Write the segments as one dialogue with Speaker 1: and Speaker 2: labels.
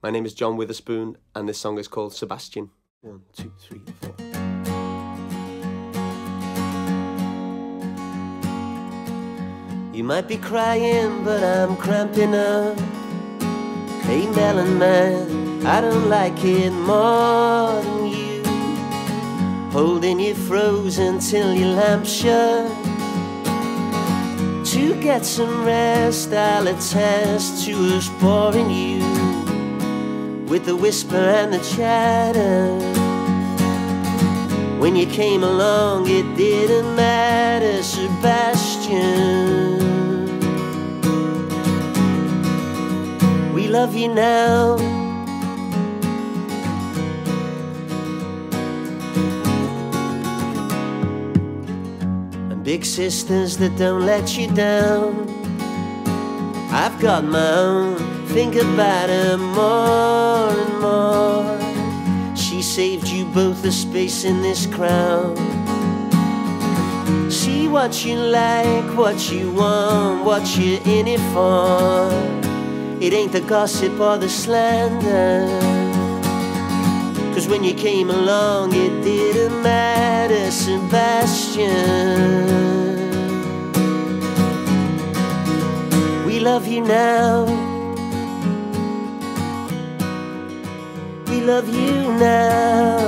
Speaker 1: My name is John Witherspoon, and this song is called Sebastian. One, two, three, four. You might be crying, but I'm cramping up. Hey, melon man, I don't like it more than you. Holding you frozen till your lamp shut. To get some rest, I'll attest to us boring you with the whisper and the chatter. When you came along, it didn't matter, Sebastian. We love you now. And big sisters that don't let you down. I've got my own, think about her more and more. She saved you both a space in this crowd. See what you like, what you want, what you're in it for. It ain't the gossip or the slander. Cause when you came along, it didn't matter, Sebastian. We love you now. Love you now.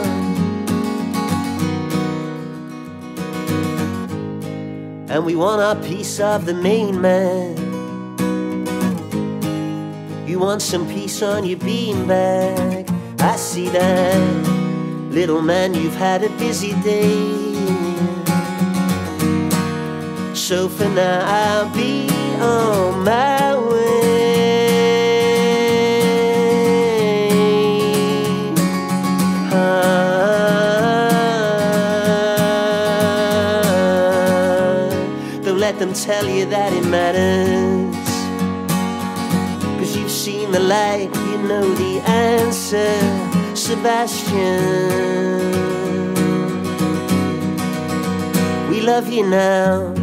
Speaker 1: And we want our piece of the main man. You want some peace on your beanbag. I see that. Little man, you've had a busy day. So for now, I'll be on let them tell you that it matters. Cause you've seen the light, you know the answer, Sebastian. We love you now.